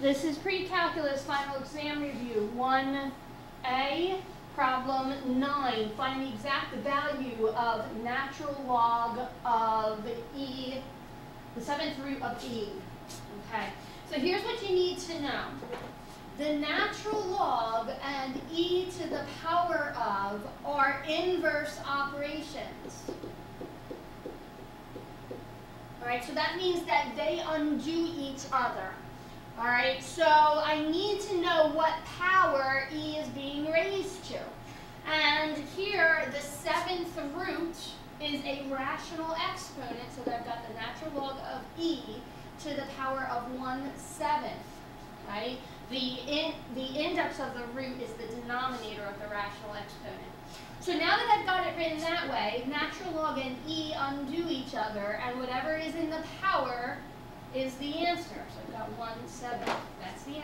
This is pre-calculus final exam review 1A, problem 9. Find the exact value of natural log of e, the seventh root of e. Okay, so here's what you need to know. The natural log and e to the power of are inverse operations. All right, so that means that they undo each other. All right, so I need to know what power e is being raised to. And here, the seventh root is a rational exponent, so I've got the natural log of e to the power of 1 seventh, right? The, in, the index of the root is the denominator of the rational exponent. So now that I've got it written that way, natural log and e undo each other, and whatever is in the power is the answer. So I've got 1 7. That's the.